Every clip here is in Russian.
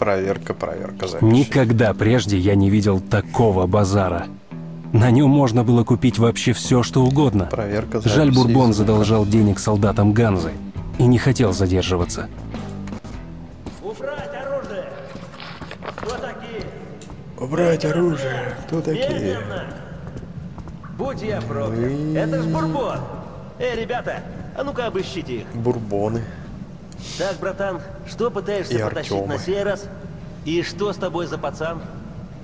Проверка, проверка записи. Никогда прежде я не видел такого базара. На нем можно было купить вообще все, что угодно. Проверка Жаль, записи Бурбон задолжал денег солдатам Ганзы и не хотел задерживаться. Убрать оружие! Кто такие? Убрать оружие. Кто такие? Медленно! Будь я проклят. Мы- Это ж Бурбон! Эй, ребята, а ну-ка обыщите их. Бурбоны. Так, братан, что пытаешься И потащить на сей раз? И что с тобой за пацан?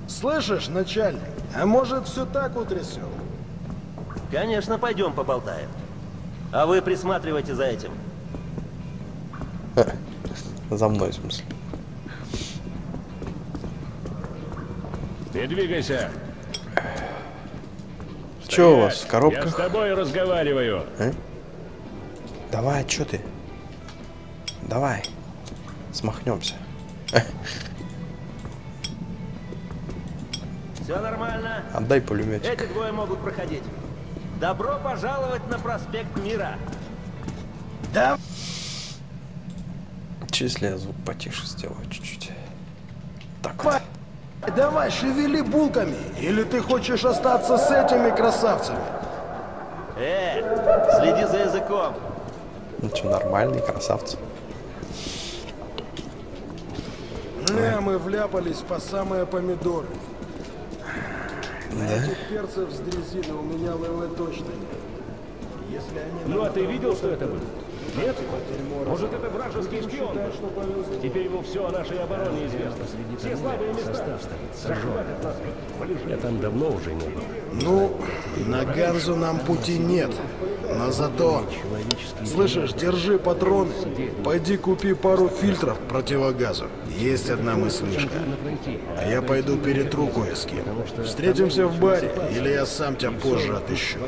Слышишь, начальник, а может все так утрясем? Конечно, пойдем поболтаем. А вы присматривайте за этим. За мной, в смысле. Ты двигайся. Че у вас в Я с тобой разговариваю. Давай, чё ты? Давай. Смахнемся. Все нормально? Отдай пулеметик. Эти двое могут проходить. Добро пожаловать на проспект Мира. Да, если я звук потише сделаю чуть-чуть? Так вот. давай, давай, шевели булками, или ты хочешь остаться с этими красавцами? Э, следи за языком. Ну что, нормальный, красавцы. Не, мы вляпались по самые помидоры. На этих перцев с дрезины у меня ЛЛ точно нет. Если они Ну а ты видел, что это было? Нет? Может, это вражеский шпион? Теперь ему все о нашей обороне известно. Все слабые места. Захватят нас. Я там давно уже не был. Ну, на Ганзу нам пути нет. Но зато... Слышишь, держи патроны. Пойди купи пару фильтров противогазу. Есть одна мыслишка. А я пойду перетру кое с кем. Встретимся в баре, или я сам тебя позже отыщу.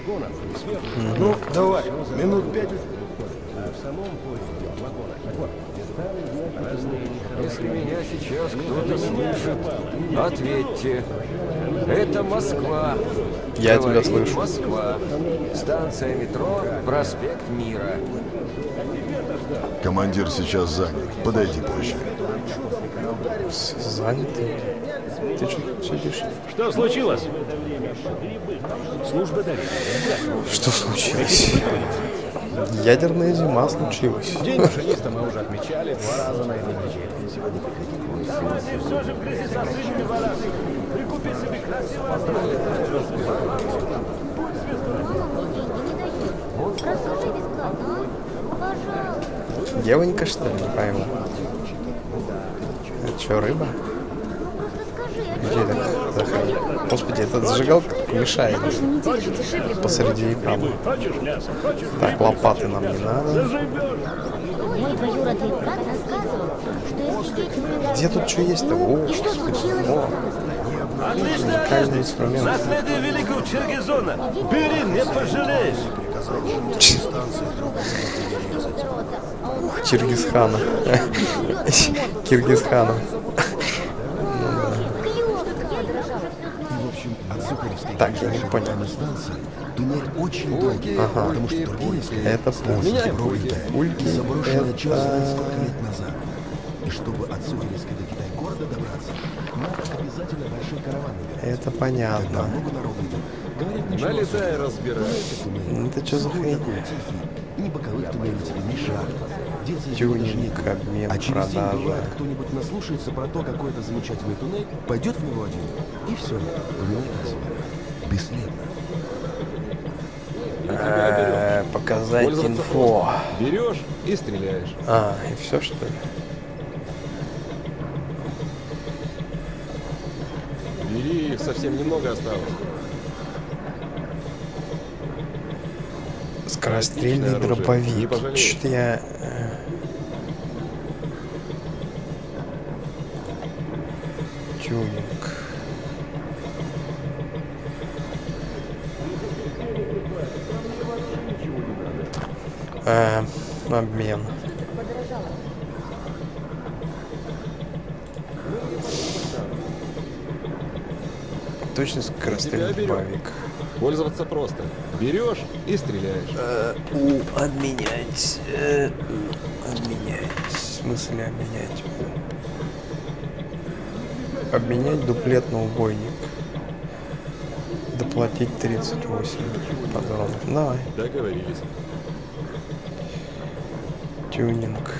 Ну, давай, минут пять. Если меня сейчас кто-то слышит, ответьте. Это Москва. Я тебя Говорит слышу. Москва. Станция метро, проспект Мира. Командир сейчас занят. Подойди позже. Занятый. Ты что сидишь? Что случилось? Служба дали. Что случилось? Ядерная зима случилась. День машиниста мы уже отмечали два раза на этой неделе. Сегодня приходите. Давайте все же в грязи со свиньями валяться. Прикупи себе красивое Расскажи бесплатно, а? Пожалуйста. Девонька, что ли? Не пойму. Это что, рыба? Где это? Господи, этот зажигалка мешает посреди экрана. Так, лопаты нам не надо. Где тут что есть-то? Ну, О, и что случилось? О, Отличный. Наследие великого Чергизона. Бери, не пожалеешь. Киргизхана. Киргизхана. Так, я не понял. Туннель очень долгий, потому что Тургеневская Это станция и заброшенная это... сколько лет назад. И чтобы от Сухаревской до Китай-города добраться, надо обязательно большой караван набирать. Это понятно. Много народу идет. Говорят, ничего Налетай, разбирай. Ну, Это что за хрень? Ни боковых туннелей тебе, ни шахт. Тюнинг, обмен, а через день, продажа. бывает, кто-нибудь наслушается про то, какой это замечательный туннель, пойдет в него один, и все, поминай как звали. Бесследно. Э, Показать инфо. Берешь и стреляешь. А, и все что ли? Бери, их совсем немного осталось. Скорострельный дробовик. Что-то я... э, Тюнинг. Э, обмен. Точно скорострельный берем. дробовик. Пользоваться просто. Берешь и стреляешь. Э, у, обменять. э, обменять. В смысле обменять? Обменять дуплет на убойник. Доплатить 38 патронов. Давай. Договорились. Тюнинг.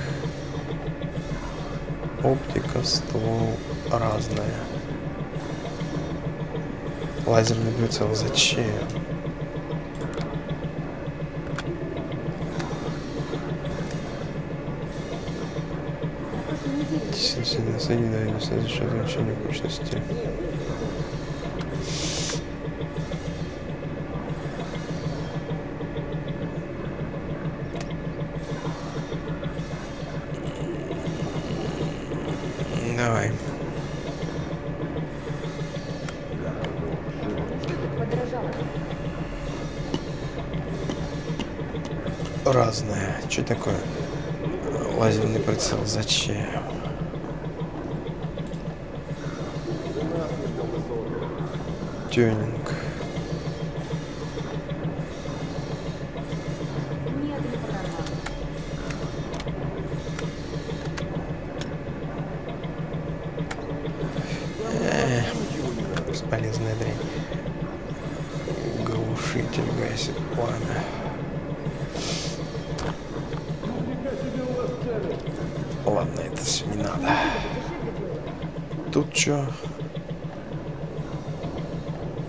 Оптика, ствол разная. Лазерный прицел зачем? Сильно соединение за счет увеличения прочности. Давай. Разное. Что такое? Лазерный прицел. Зачем? Тюнинг. Ладно, это все не надо. Тут что?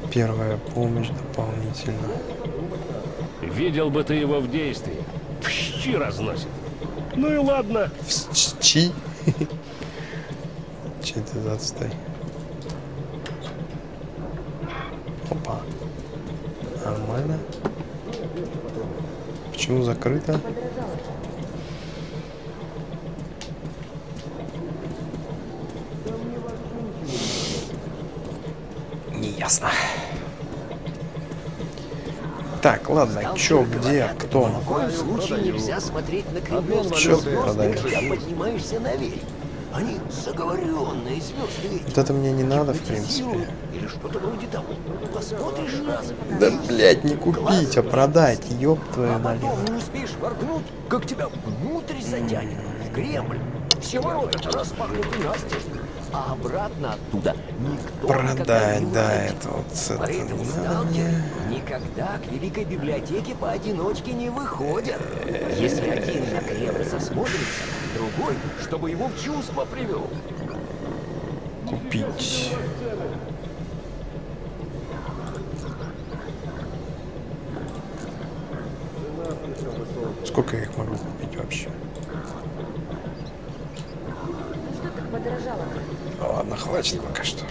Первая помощь дополнительно. Видел бы ты его в действии. Пщи разносит. Ну и ладно. В Чи? Че это за отстой? Опа. Нормально. Почему закрыто? Так, ладно, чё, где, кто? В коем случае нельзя смотреть на кремлевские звезды, когда поднимаешься наверх. Они заговоренные звезды. Вот это мне не надо, в принципе. Или что-то вроде того. Посмотришь раз, Да, блядь, не купить, а продать, ёб твою а налево. потом не успеешь воркнуть, как тебя внутрь затянет, в Кремль. Все ворота распахнуты настежь, а обратно оттуда никто никогда не Продать, да, это вот с этого Поэтому сталкеры никогда к Великой Библиотеке поодиночке не выходят. Если один на Кремль засмотрится, другой, чтобы его в чувство привел. Купить. Сколько я их могу купить вообще? Что так подорожало? Ладно, хватит пока что.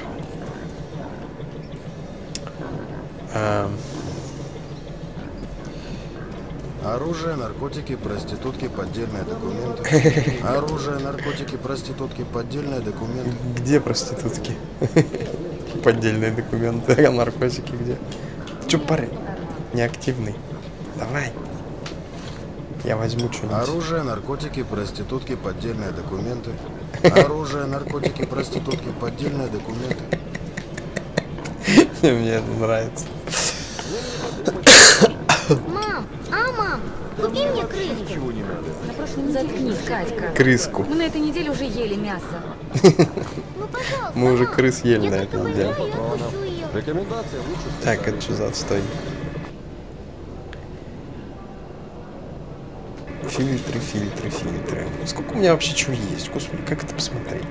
Эм, Оружие, наркотики, проститутки, поддельные документы. Оружие, наркотики, проститутки, поддельные документы. где проститутки? Поддельные документы, а наркотики где? Ты чё, парень? Неактивный. Давай. Я возьму что-нибудь. Оружие, наркотики, проститутки, поддельные документы. Оружие, наркотики, проститутки, поддельные документы. Мне это нравится. Мам, а мам, купи мне крыску. Ничего не надо. На Заткнись, Катька. Крыску. Мы на этой неделе уже ели мясо. Ну, пожалуйста, Мы уже крыс ели на только этом поиграю, деле. я отпущу ее. Рекомендация лучше Так, это что за отстой? Фильтры, фильтры, фильтры. Сколько у меня вообще чего есть? Господи, как это посмотреть?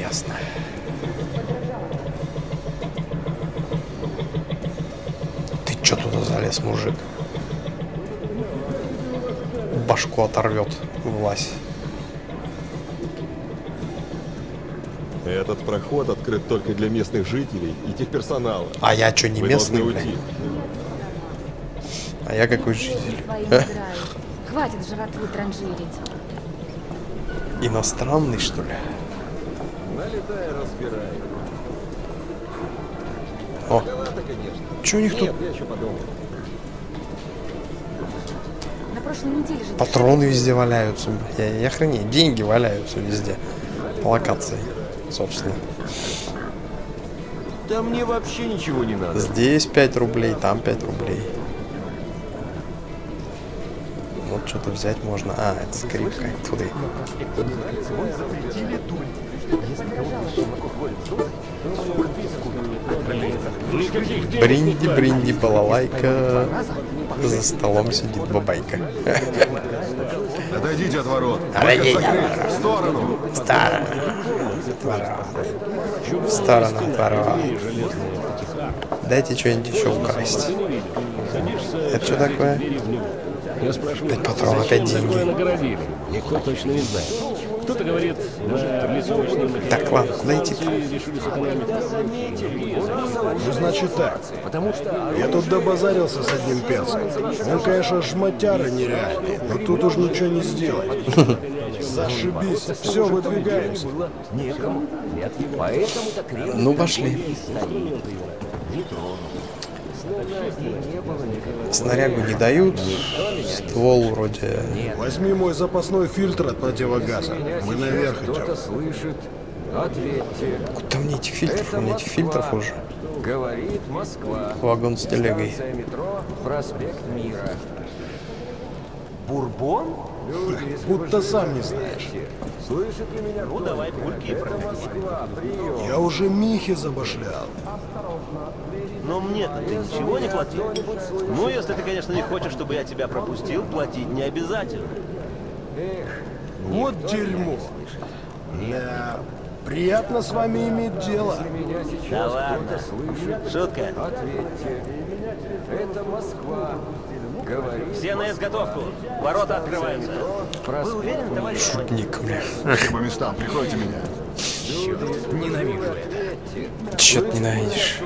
Ясно. Ты чё туда залез, мужик? Башку оторвет, влазь. Этот проход открыт только для местных жителей и техперсонала. А я чё, не Вы местный, должны уйти. А я какой житель? Хватит жратвы транжирить. Иностранный, что ли? Налетай, разбирай. О, что у них тут? На прошлой неделе же... Патроны везде валяются. Я, я охренею. Деньги валяются везде. По локации, собственно. Да мне вообще ничего не надо. Здесь 5 рублей, там 5 рублей. Вот что-то взять можно. А, это скрипка. Туды. Бринди, бринди, балалайка. За столом сидит бабайка. Отойдите от ворот. Отойдите от ворот. В сторону. В сторону. В сторону от ворот. Дайте что-нибудь еще украсть. Это что такое? Я спрашиваю, Опять патрон, опять деньги. Никто точно не знает. Кто-то говорит, лицевочном Так, ладно, куда идти? решили сэкономить. Ну, значит так. Я тут добазарился с одним перцем. Он, конечно, жмотяра нереальный, но тут уж ничего не сделать. Зашибись. Все, выдвигаемся. Некому. Нет, поэтому-то крепко Ну, пошли. Снарягу не дают. Ствол вроде... Возьми мой запасной фильтр от противогаза. Мы наверх идем. Кто-то слышит. Ответьте. Куда мне этих фильтров? У меня этих фильтров уже. Говорит Москва. Вагон с телегой. Станция метро, проспект Мира. Бурбон? Будто сам не знаешь. Слышит ли меня Ну, давай пульки и Это проходи. Москва, прием. Я уже Михи забашлял. Но мне-то ты ничего не платил. Ну, если ты, конечно, не хочешь, чтобы я тебя пропустил, платить не обязательно. Вот дерьмо. Да, приятно с вами иметь дело. Да ладно. Шутка. Ответьте. Это Москва. Говорит Все на изготовку. Ворота открываются. Вы уверены, товарищ? Шутник, бля. Все по местам. Прикройте меня. Ненавижу это. Чё ты ненавидишь?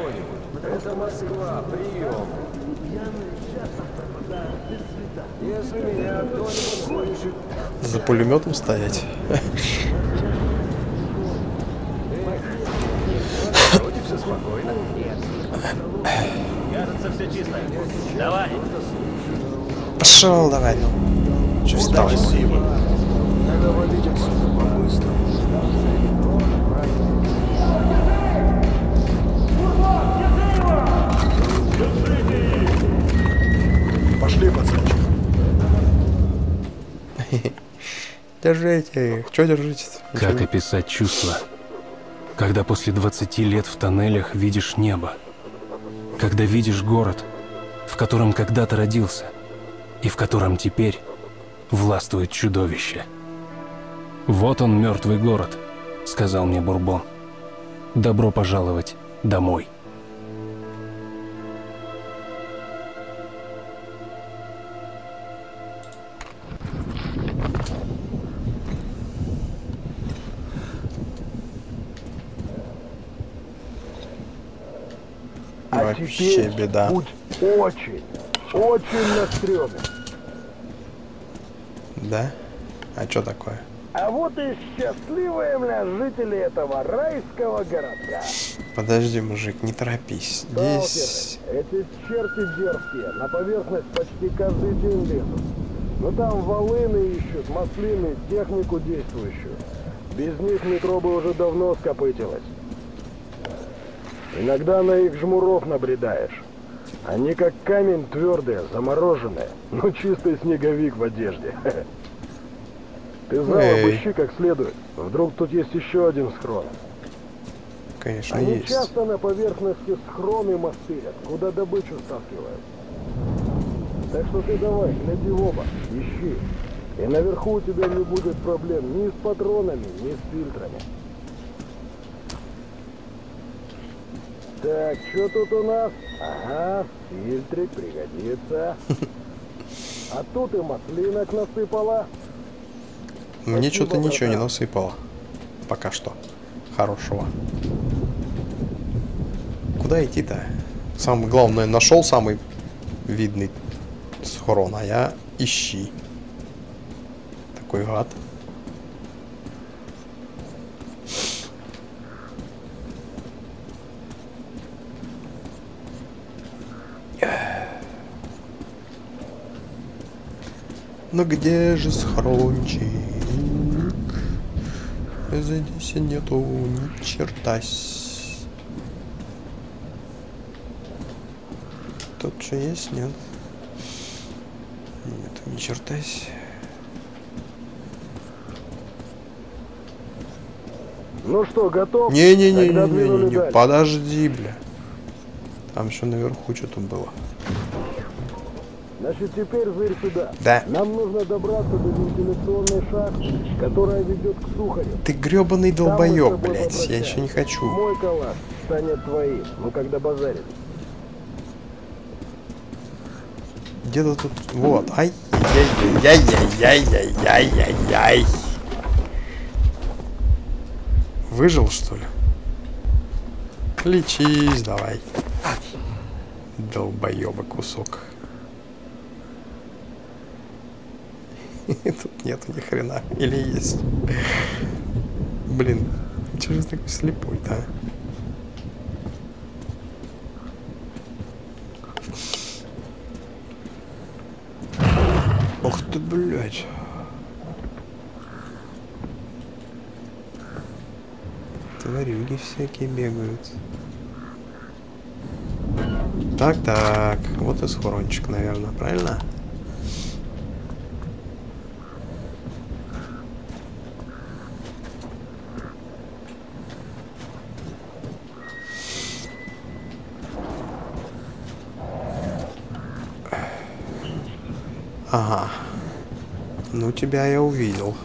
Это Москва, прием. За пулеметом стоять? вроде все спокойно. Кажется, все чисто. Давай. Пошел давай, ну. Че встал? Спасибо. Надо валить отсюда по-быстрому. Пошли, пацанчик. Держите их. Че держите Как описать чувство, когда после 20 лет в тоннелях видишь небо? Когда видишь город, в котором когда-то родился, и в котором теперь властвует чудовище. «Вот он, мертвый город», — сказал мне Бурбон. «Добро пожаловать домой». Вообще беда. Путь очень, очень на стреме. Да? А что такое? А вот и счастливые, бля, жители этого райского городка. Подожди, мужик, не торопись. Здесь... Эти черти дерзкие, на поверхность почти каждый день лезут. Но там волыны ищут, маслины, технику действующую. Без них метро бы уже давно скопытилось. Иногда на их жмуров набредаешь. Они как камень твердые, замороженные, но чистый снеговик в одежде. Ты Эй. обыщи как следует. Вдруг тут есть еще один схрон. Конечно, Они есть. часто на поверхности схроны мастырят, куда добычу стаскивают. Так что ты давай, гляди в оба, ищи. И наверху у тебя не будет проблем ни с патронами, ни с фильтрами. Так, что тут у нас? Ага, фильтрик пригодится. А тут и маслинок насыпала. Мне что-то ничего не насыпало. Пока что. Хорошего. Куда идти-то? Самый главное, нашел самый видный схрон, а я ищи. Такой гад. Но где же схрончик? Здесь нету ни черта. Тут что есть, нет? Нет, ни черта себе. Ну что, готов? Тогда Не-не-не-не-не-не, двинули дальше. подожди, бля. Там еще наверху что-то было. Значит, теперь зырь сюда. Да. Нам нужно добраться до вентиляционной шахты, которая ведет к сухарю. Ты гребаный долбоеб, тобой блядь. Я попрощаемся. еще не хочу. Мой калаш станет твоим, ну когда базарит. Где-то тут... Вот. Ай, яй яй яй яй яй яй яй Выжил, что ли? Лечись давай. Долбоеба кусок. Тут нету ни хрена. Или есть? Блин, чего же такой слепой-то, а? Ох ты, блядь. Тварюги всякие бегают. Так, так. Вот и схорончик, наверное, правильно? Ага. Ну, тебя я увидел.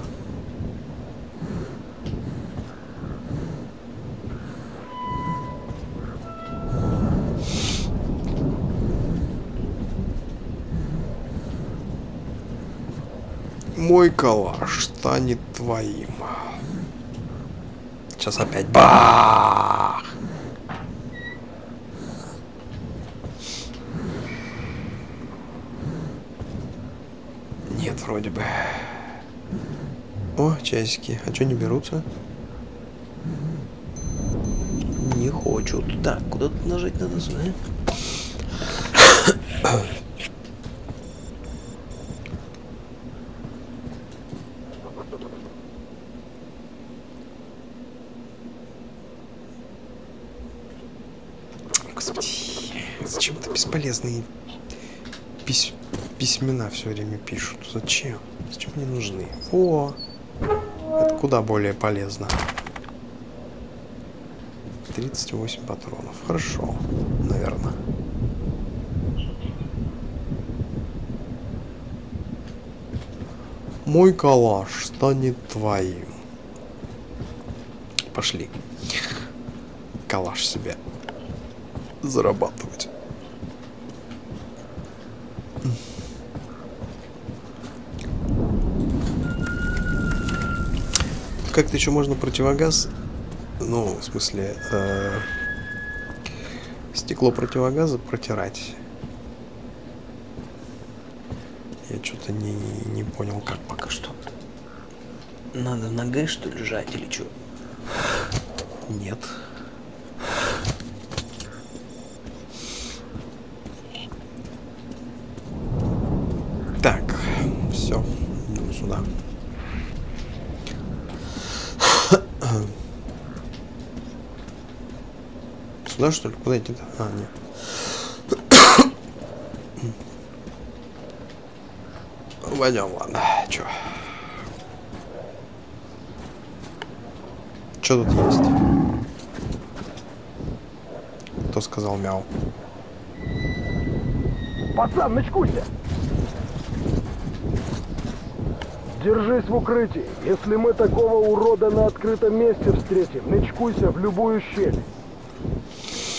Мой калаш станет твоим. Сейчас опять бах! Нет, вроде бы. О, часики. А что не берутся? Не хочу. Так, куда тут нажать надо сюда? Господи, зачем это бесполезные пись- письмена все время пишут? Зачем? Зачем они нужны? О, это куда более полезно. 38 патронов. Хорошо, наверное. Мой калаш станет твоим. Пошли. Калаш себе зарабатывать. Как-то еще можно противогаз, ну, в смысле, э, стекло противогаза протирать. Я что-то не, не понял, как пока что. Надо на Г, что ли, жать или что? Нет. Так, все, идем сюда. Сюда что ли? Куда идти-то? А, нет. Пойдем, ладно. Чё? Чё тут есть? Кто сказал мяу? Пацан, начкуйся! Держись в укрытии. Если мы такого урода на открытом месте встретим, начкуйся в любую щель.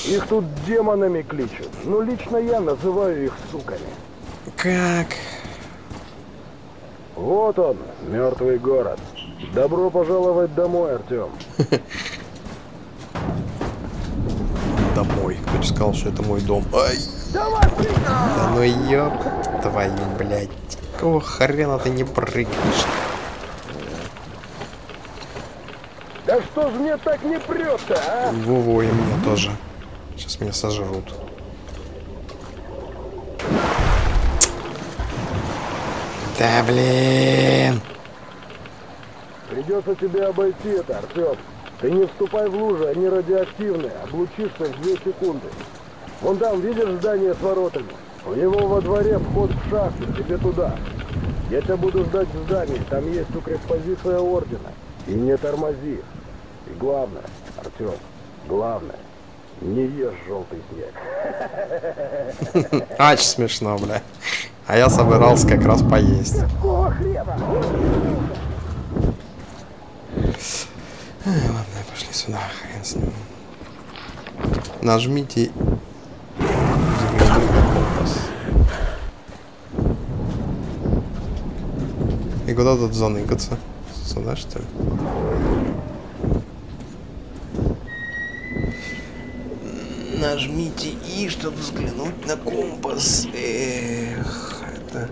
Их тут демонами кличут. Ну, лично я называю их суками. Как? Вот он, мертвый город. Добро пожаловать домой, Артем. Домой. Кто сказал, что это мой дом? Ай! Да ну ёб твою, блядь. Какого хрена ты не прыгаешь? Да что ж мне так не прет-то, а? Во-во, и мне тоже. Сейчас меня сожрут. Да блин. Придется тебе обойти это, Артем. Ты не вступай в лужи, они радиоактивные. Облучишься в две секунды. Вон там, видишь здание с воротами? У него во дворе вход в шахту, тебе туда. Я тебя буду ждать в здании, там есть укреппозиция Ордена. И не тормози. И главное, Артем, главное, не ешь желтый снег. Ач смешно, бля. А я собирался как раз поесть. Какого ладно, пошли сюда, хрен с ним. Нажмите. И куда тут заныкаться? Сюда, что ли? Нажмите И, чтобы взглянуть на компас. Эх, это...